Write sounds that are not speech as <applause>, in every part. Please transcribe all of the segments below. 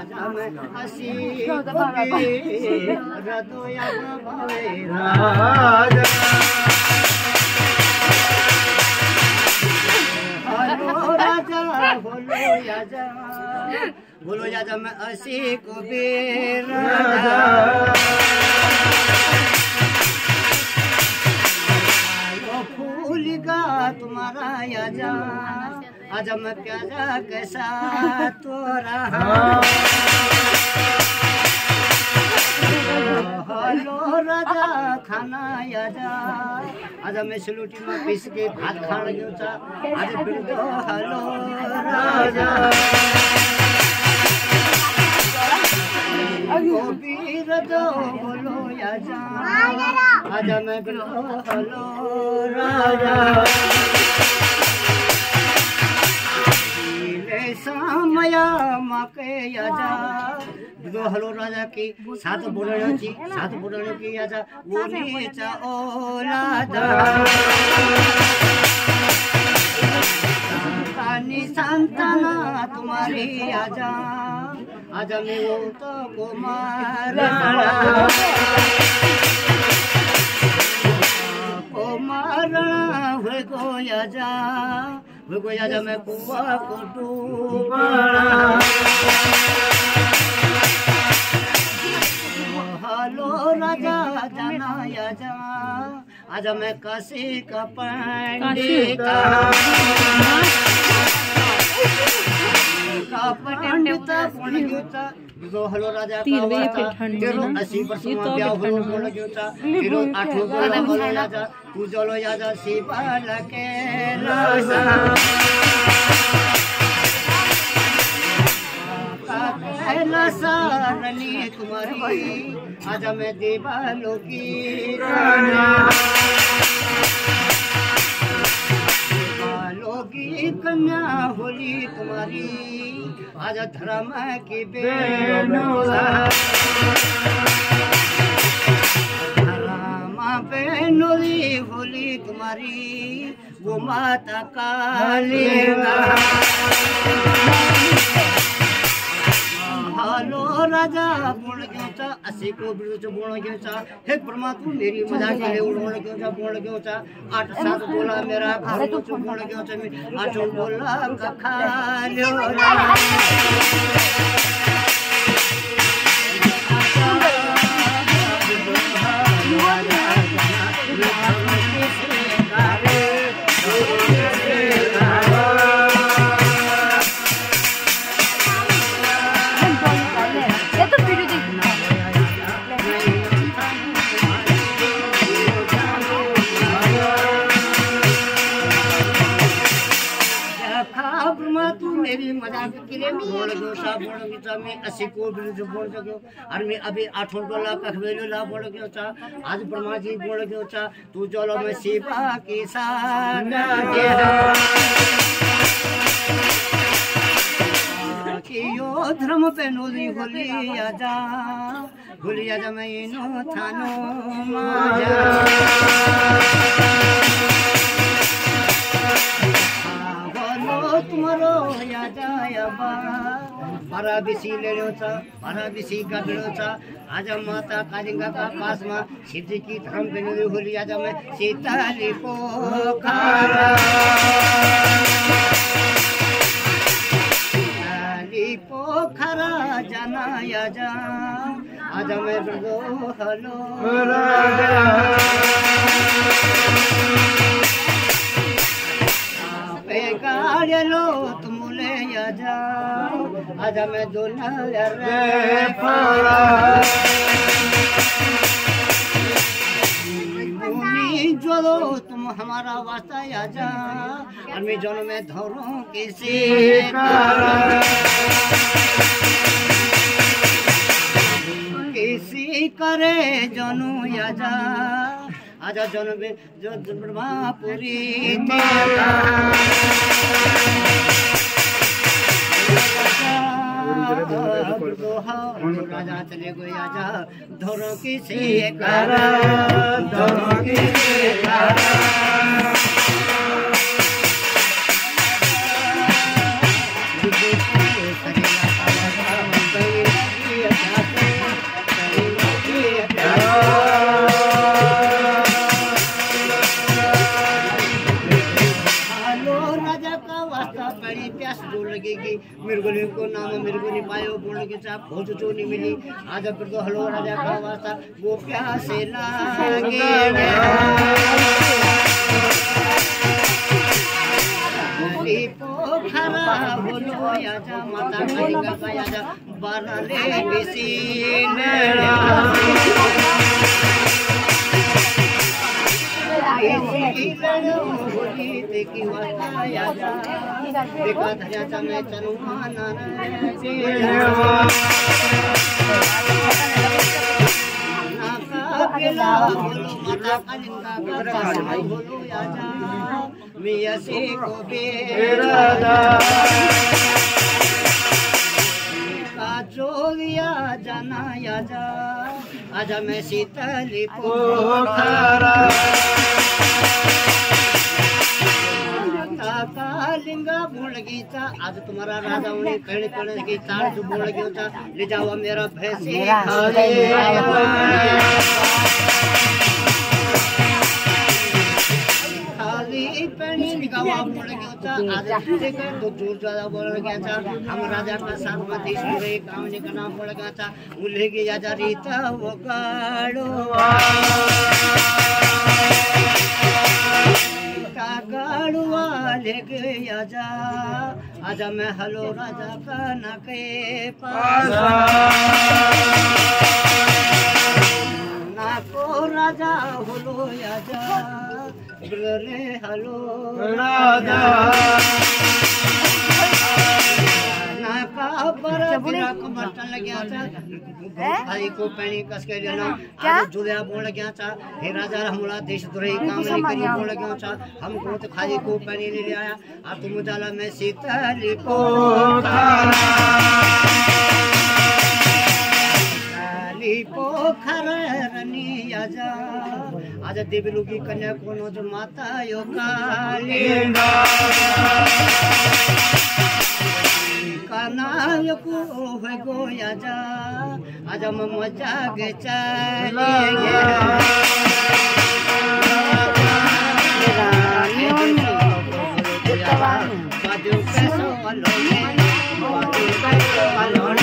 राजा बोलो राजा बोलो मैं असी को भी राजा फूल का तुम्हारा आजा आजा मैं प्याजा कैसा तो रहा हेलो राजा खाना आजा मैं सलूटी में पीस के भात गयो था आज तो हेलो राजा बोलो आजा मैं बोलो हेलो राजा ले सामया माके आजा दो हलो राजा की सात बोलने की, सात बोलने की आजा। वो नीचा ओ राजा। कानी संताना तुम्हारी आजा। आजा मैं वो तो कुमार कुमार हुए गोया जा हुए गोया जा मैं कुआ को डूबा हेलो राजा जाना आजा आजा मैं काशी का पंडिता। का पंडिता। जो हेलो राजा का वास्ता तेरो अस्सी वर्ष में ब्याह हो बोल गयोता तेरो आठो बोला बोल राजा तू चलो राजा शिवाल के राजा। तुम्हारी आजा मैं देवालों की राना। की कन्या होली तुम्हारी। आजा धर्म की बेनोला। धर्मा बेनोली होली तुम्हारी, वो माता काली हालो राजा बोल घेवचा असे को बिळूच बोल छ हे तू मेरी मज़ा केले छ घेवचा बोल छ आठ सात बोला मेरा घर छ बोल घेवचा छ आठ बोला का ब्रह्मा मज़ाक किरे बोल गयो सा बोल गयो सा असी को बिल जो बोल गयो और मैं अभी आठों डोला कखवेलो ला बोल गयो सा आज ब्रह्मा जी बोल गयो सा तू चलो मैं शिवा की साना के धर्म पे नोली होली आजा होली आजा मैं इनो थानो माजा। बोलो तुम्हारो यादा मारा बिसी लेलो छ आज माता, कालिंगा का पास में बेनुली होली आज मैं सीताली पोखरा। सीताली पोखरा जाना आजा मैं बड़ो हलो पे गाड़लो तुमले आजा मैं दुल्हा रे पारा जोलो तुम हमारा वास्ता आजा और मैं में धरो किसी किसी करे जनू आजा आजा जन में जो ब्रह्मापुरी पूरी राजा चले गए आजा धोरो किसी धोरो किसी मिर्गुनी को नाम मिर्गुनी पायो बोल के चा खोज जो नहीं मिली। आज फिर तो हलो राजा का वास्ता, वो प्यासे लागे याजा, माता का बिसीने देखी मिया से को बेरादा काजोलिया जाना याजा आजा मैं शीतली पोखरा। कालिंगा बोल गीता। आज तुम्हारा राजा उन्हें कण कण की तार जो बोल गया ले जाओ मेरा भैंसी। खाले खाली तो हम राजा का साथ में देश में काम नहीं पड़ गया था उल्हे की यादा रीता वो गाड़ो कागड़ुआ ले गया जा। आजा मैं हलो राजा का न के पास। ना को राजा हलो आजा। रे हलो। राजा। ना का पर बिना कमर लग गया था। भाई को पैनी कस के लेना। आज जुलिया बोल गया था। हे राजा हमला देश द्रोही काम नहीं करी बोल गया था। हमको तो खाली को पैनी ले आया। अब तुम जाला मैं सीतली को पोखर रनी आजा आज देवलू कन्या कोनो जो माता यो काली। काना को है गोया जा आज हम मज़ा गे तुम्हारो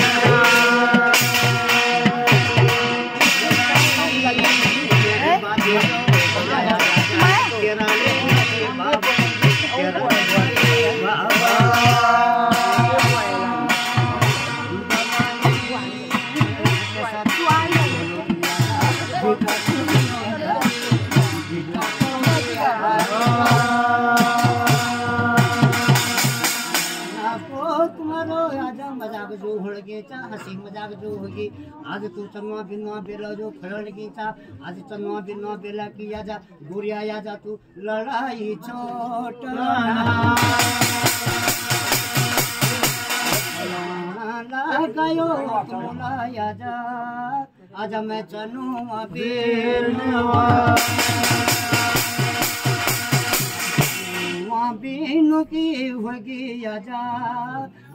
जो होळगे चा हसी मज़ाक जो होगी आज तू चनवा बिनवा बेला जो खळगे चा आज चनवा बिनवा बेला की आजा गुरिया आजा तू लड़ाई छोट लगायो तुला आजा आजा मैं चनुआ बिनवा की होगी आजा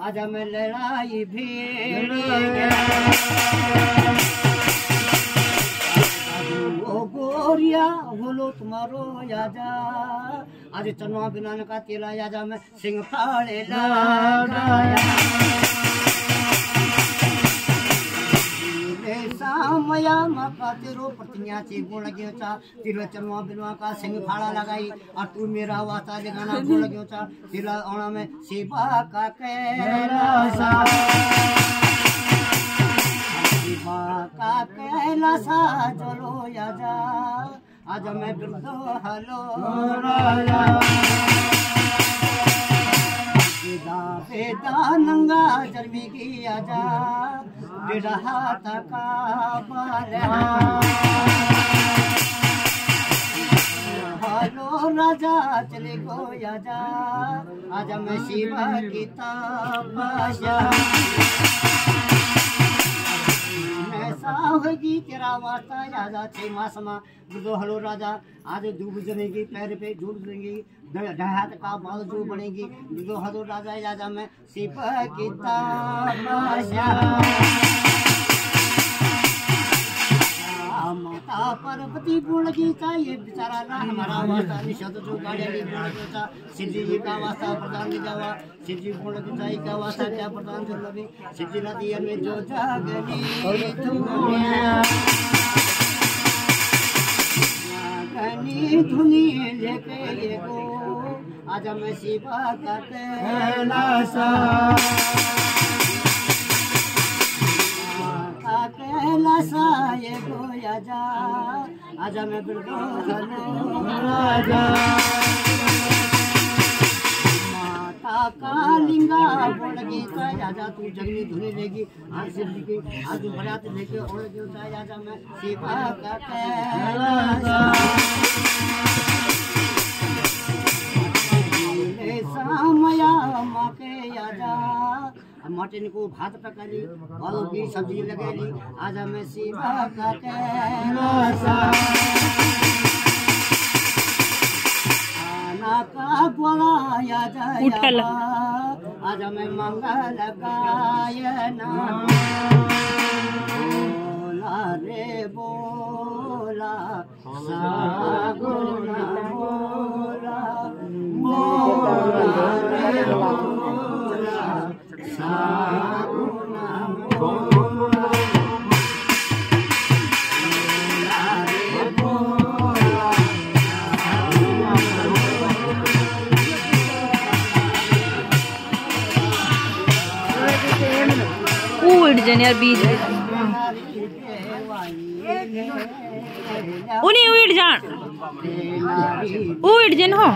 आजा मैं लड़ाई भीड़। बोलो तुम्हारो आजा। आज चनवा बिना का तेला आजा, मैं सिंह फाड़े लगाया तेरो प्रतिज्ञा ची बोल गयो चा। तिला चनवा बिनवा का सिंह फाड़ा लगाई और तू मेरा वाता जगाना <laughs> बोल गयो चा। तिला ओणा में शिवा का शिवा का कैलासा चलो आजा आज मैं बिरदो हलो राजा बेदा बेदा नंगा जर्मी की आजा। बिरहा तका हलो राजा चले गो आजा आजा मैं शिवा की तेरा वास्ता राजा छह मास में दो हलो राजा, आज डूब जमेगी पैर पे डूब देंगी ढहात का बाल जो बनेगी। बुझो हलो राजा राजा में सिप की माता पार्वती बोल गीता ये ना हमारा वास्ता निषद जो गाड़िया गीता सिद्धि जी का वास्ता गीता ही का वास्ता क्या जो लगे सिद्धि नदी में जो जागनी जागनी धुनी लेके ये को आज मैं शिवा का ये गोया जा आजा मैं राजा माता कालिंगा बोल गीता आजा तू जगनी धुनी लेगी शिव जी की आज बरात लेके और जो आजा मैं शिवा का कैलासा मटन को भात पकाली आलू की सब्ज़ी लगाली। आज मैं शिवा का बोलाया जाया आज मैं मंगल गायना बोला रे बोला। जने यार बीज उन्हीं उड़ जान। उड़ जन हो।